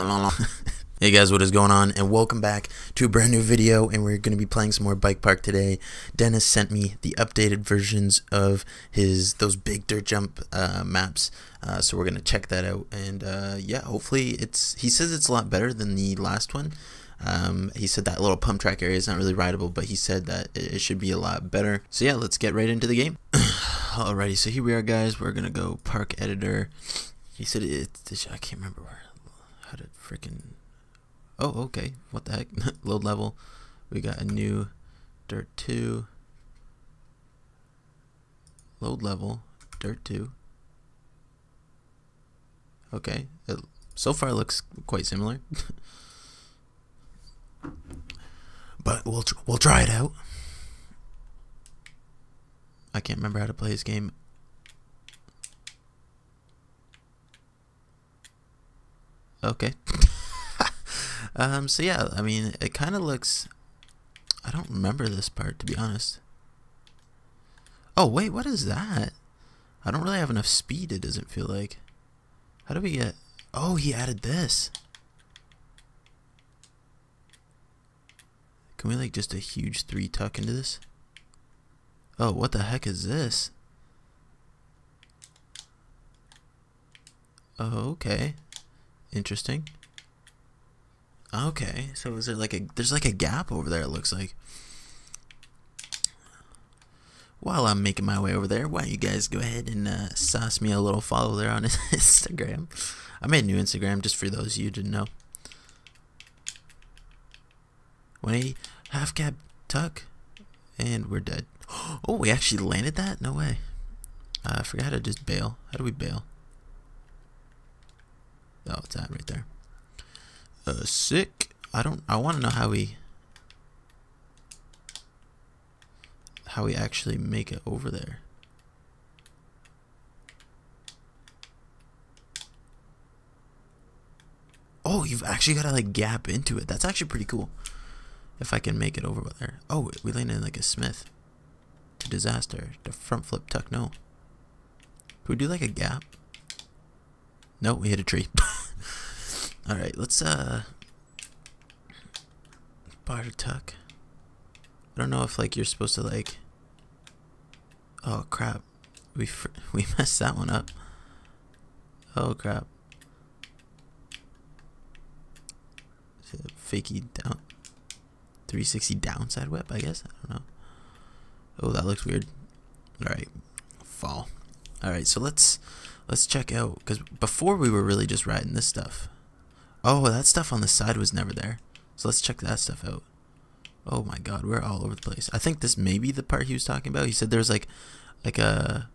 Hey guys, what is going on? And welcome back to a brand new video. And we're going to be playing some more Bike Park today. Dennis sent me the updated versions of his those big dirt jump uh, maps, uh, so we're going to check that out. And uh, yeah, hopefully it's. He says it's a lot better than the last one. Um, he said that little pump track area is not really rideable, but he said that it should be a lot better. So yeah, let's get right into the game. Alrighty, so here we are, guys. We're gonna go Park Editor. He said it. I can't remember where. How to freaking Oh, okay. What the heck? Load level. We got a new Dirt 2. Load level. Dirt 2. Okay. It, so far looks quite similar. but we'll tr we'll try it out. I can't remember how to play this game. Okay. Um, so yeah, I mean, it kind of looks. I don't remember this part to be honest. Oh wait, what is that? I don't really have enough speed. It doesn't feel like. How do we get? Oh, he added this. Can we like just a huge three tuck into this? Oh, what the heck is this? Oh, okay. Interesting. Okay, so is there like a there's like a gap over there? It looks like. While I'm making my way over there, why don't you guys go ahead and uh, sauce me a little follow there on Instagram? I made a new Instagram just for those of you to know. 180 half cab tuck, and we're dead. Oh, we actually landed that? No way. Uh, I forgot how to just bail. How do we bail? Oh, it's that right there. Uh, sick. I don't. I want to know how we. How we actually make it over there. Oh, you've actually got to like gap into it. That's actually pretty cool. If I can make it over there. Oh, we landed in like a Smith. To disaster. The front flip tuck. No. Can we do like a gap? No, we hit a tree. Alright, let's, uh... Bar tuck. I don't know if, like, you're supposed to, like... Oh, crap. We, we messed that one up. Oh, crap. Fakey down... 360 downside whip, I guess? I don't know. Oh, that looks weird. Alright. Fall. Alright, so let's... Let's check out... Because before we were really just riding this stuff. Oh, that stuff on the side was never there. So let's check that stuff out. Oh my god, we're all over the place. I think this may be the part he was talking about. He said there's like like a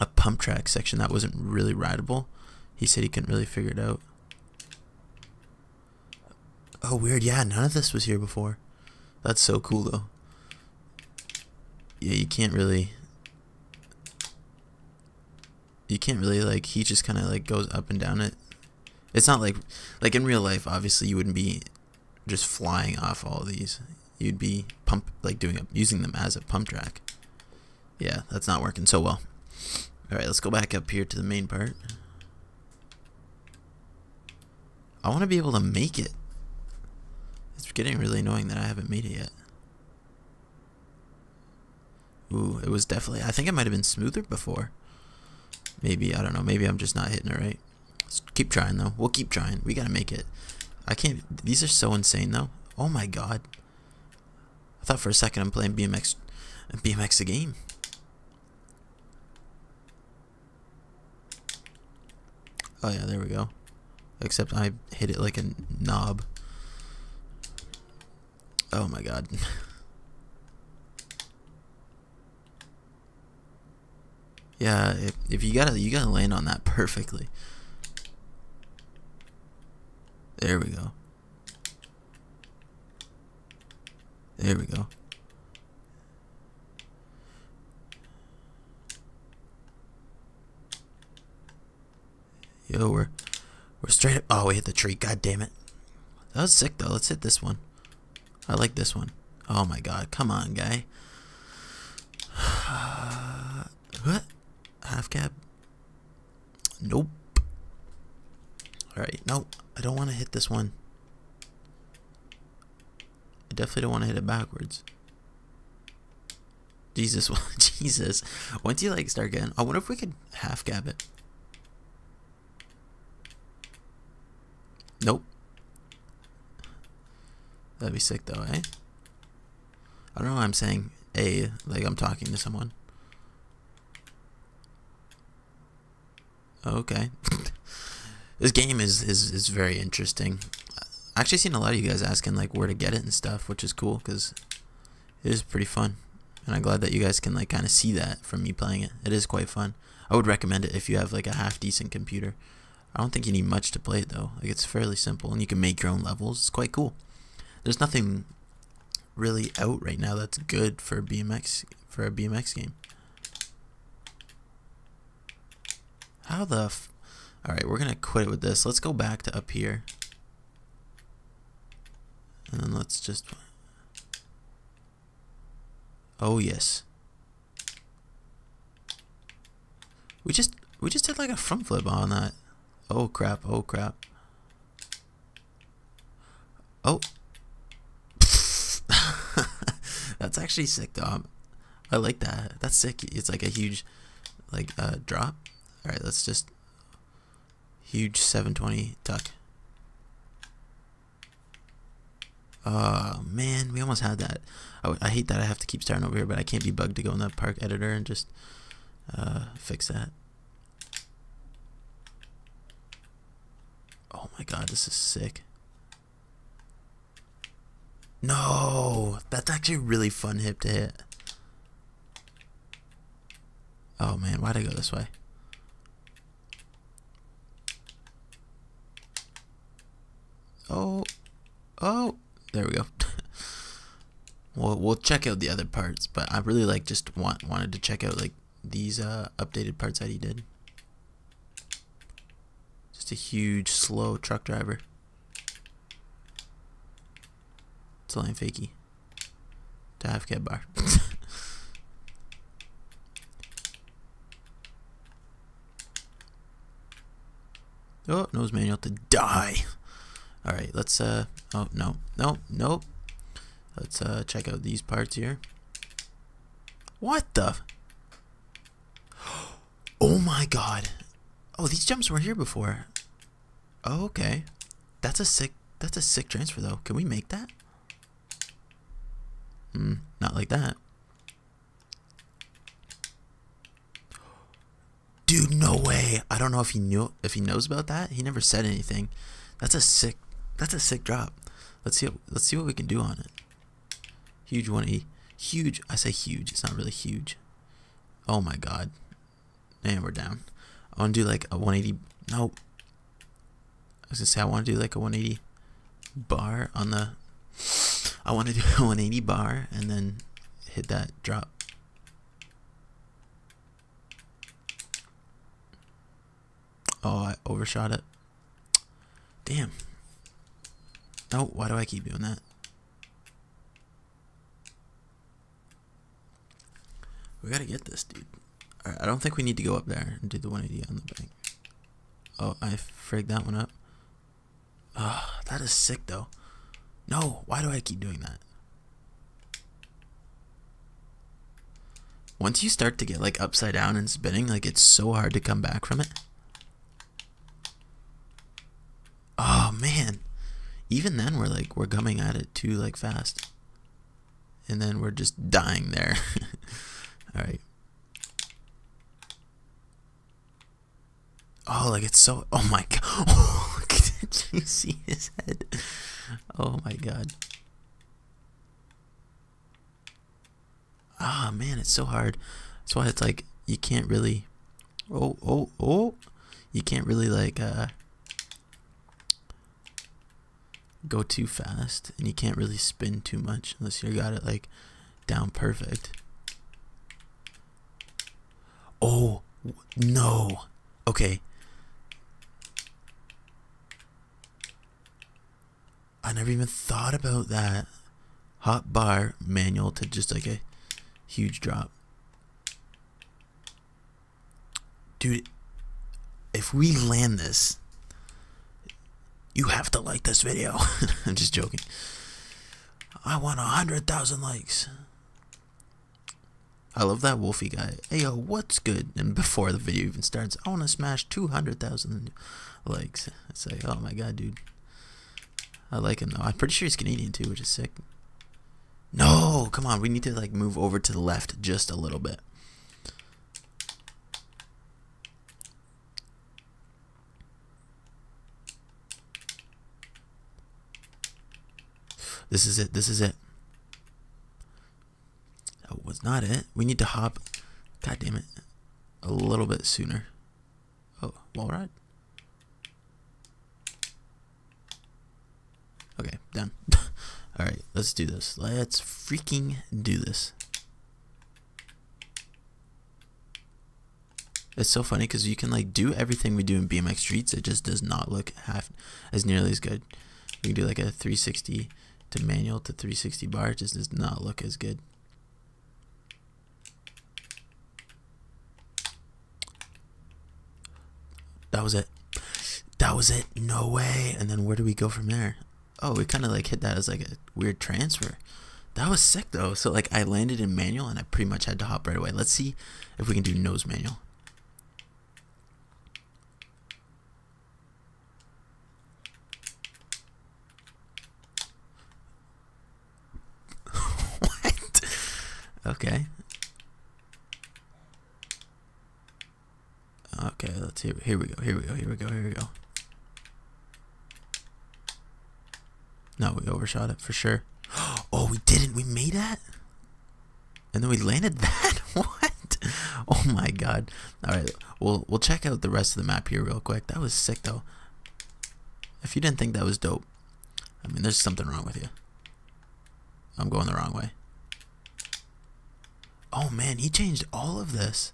a pump track section that wasn't really rideable. He said he couldn't really figure it out. Oh weird, yeah, none of this was here before. That's so cool though. Yeah, you can't really you can't really like he just kind of like goes up and down it it's not like like in real life. Obviously, you wouldn't be just flying off all of these. You'd be pump like doing a, using them as a pump track. Yeah, that's not working so well. All right, let's go back up here to the main part. I want to be able to make it. It's getting really annoying that I haven't made it yet. Ooh, it was definitely, I think it might have been smoother before. Maybe, I don't know, maybe I'm just not hitting it right. Let's keep trying though. We'll keep trying. We gotta make it. I can't. These are so insane though. Oh my god. I thought for a second I'm playing BMX. BMX the game. Oh yeah, there we go. Except I hit it like a knob. Oh my god. yeah, if, if you gotta you gotta land on that perfectly. There we go. There we go. Yo, we're we're straight up. Oh, we hit the tree. God damn it. That was sick though. Let's hit this one. I like this one. Oh my god. Come on, guy. what? Half cab? Nope. Alright, no, I don't want to hit this one. I definitely don't want to hit it backwards. Jesus, Jesus. Once you like start getting, I wonder if we could half cab it. Nope. That'd be sick though, eh? I don't know why I'm saying a like I'm talking to someone. Okay. this game is, is is very interesting. I actually seen a lot of you guys asking like where to get it and stuff, which is cool because it is pretty fun. And I'm glad that you guys can like kind of see that from me playing it. It is quite fun. I would recommend it if you have like a half decent computer. I don't think you need much to play it though. Like it's fairly simple and you can make your own levels. It's quite cool. There's nothing really out right now that's good for BMX for a BMX game. How the Alright, we're gonna quit it with this. Let's go back to up here. And let's just Oh yes. We just we just did like a front flip on that. Oh crap, oh crap. Oh. That's actually sick though. I like that. That's sick. It's like a huge like uh drop. Alright, let's just huge 720 tuck. Oh man, we almost had that. I, I hate that I have to keep starting over here, but I can't be bugged to go in the park editor and just uh, fix that. Oh my god, this is sick. No, that's actually a really fun hip to hit. Oh man, why'd I go this way? Oh, oh, there we go. we'll we'll check out the other parts, but I really like just want wanted to check out like these uh, updated parts that he did. Just a huge slow truck driver. It's a line fakie. To half cab bar. oh, nose manual to die. Alright, let's uh oh no, no, nope. Let's uh, check out these parts here. What the? Oh my god. Oh, these jumps were here before. Oh, okay. That's a sick that's a sick transfer though. Can we make that? Hmm, not like that. Dude, no way. I don't know if he knew if he knows about that. He never said anything. That's a sick that's a sick drop. Let's see let's see what we can do on it. Huge 180. Huge. I say huge. It's not really huge. Oh my god. And we're down. I want to do like a 180. No. I was to say I want to do like a 180 bar on the. I want to do a 180 bar and then hit that drop. Oh, I overshot it. Damn. No, why do I keep doing that? We gotta get this, dude. Right, I don't think we need to go up there and do the 180 on the bank. Oh, I frigged that one up. Oh, that is sick, though. No, why do I keep doing that? Once you start to get, like, upside down and spinning, like, it's so hard to come back from it. Oh, man. Even then, we're, like, we're coming at it too, like, fast. And then we're just dying there. All right. Oh, like it's so. Oh my god! Oh, did you see his head? Oh my god. Ah man, it's so hard. That's why it's like you can't really. Oh oh oh! You can't really like uh go too fast, and you can't really spin too much unless you got it like down perfect. Oh, no. Okay. I never even thought about that. Hot bar manual to just like a huge drop. Dude, if we land this, You have to like this video. I'm just joking. I want a hundred thousand likes. I love that Wolfie guy. Hey yo, what's good? And before the video even starts, I want to smash 200,000 likes. It's like, oh my god, dude. I like him though. I'm pretty sure he's Canadian too, which is sick. No, come on. We need to like move over to the left just a little bit. This is it. This is it. That was not it. We need to hop. God damn it. A little bit sooner. Oh, wall ride. Okay, done. Alright, let's do this. Let's freaking do this. It's so funny because you can like do everything we do in BMX Streets. It just does not look half as nearly as good. You can do like a 360 to manual to 360 bar. Just does not look as good. That was it. That was it. No way. And then where do we go from there? Oh, we kind of like hit that as like a weird transfer. That was sick though. So like I landed in manual and I pretty much had to hop right away. Let's see if we can do nose manual. what? Okay. Okay, let's here. Here we go. Here we go. Here we go. Here we go. No, we overshot it for sure. Oh, we didn't. We made that, and then we landed that. what? Oh my god! All right, we'll we'll check out the rest of the map here real quick. That was sick though. If you didn't think that was dope, I mean, there's something wrong with you. I'm going the wrong way. Oh man, he changed all of this.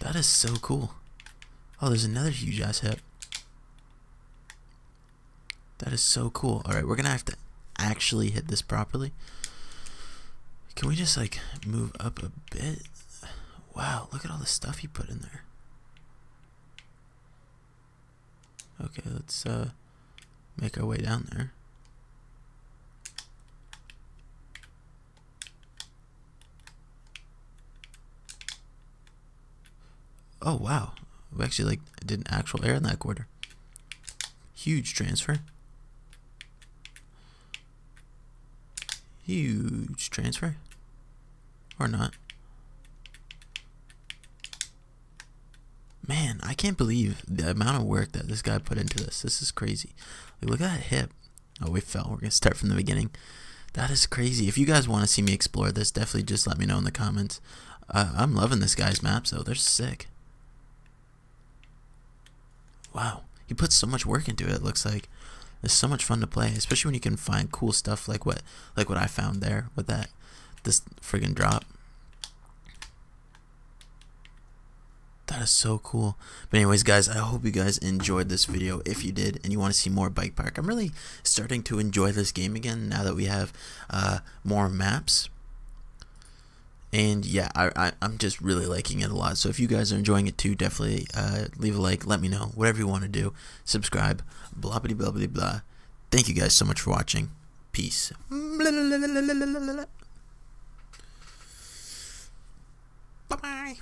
That is so cool. Oh, there's another huge ass hip. That is so cool. Alright, we're gonna have to actually hit this properly. Can we just like move up a bit? Wow, look at all the stuff he put in there. Okay, let's uh make our way down there. Oh wow, we actually like did an actual air in that quarter. Huge transfer. Huge transfer. Or not. Man, I can't believe the amount of work that this guy put into this. This is crazy. Like, look at that hip. Oh, we fell. We're going to start from the beginning. That is crazy. If you guys want to see me explore this, definitely just let me know in the comments. Uh, I'm loving this guy's maps, though. They're sick. Wow. He puts so much work into it, it looks like. It's so much fun to play, especially when you can find cool stuff like what like what I found there with that this friggin' drop. That is so cool. But anyways, guys, I hope you guys enjoyed this video. If you did and you want to see more Bike Park, I'm really starting to enjoy this game again now that we have uh, more maps and yeah I, I i'm just really liking it a lot. So if you guys are enjoying it too definitely uh, leave a like let me know whatever you want to do. Subscribe blah blah blah blah blah. Thank you guys so much for watching. Peace. Bye bye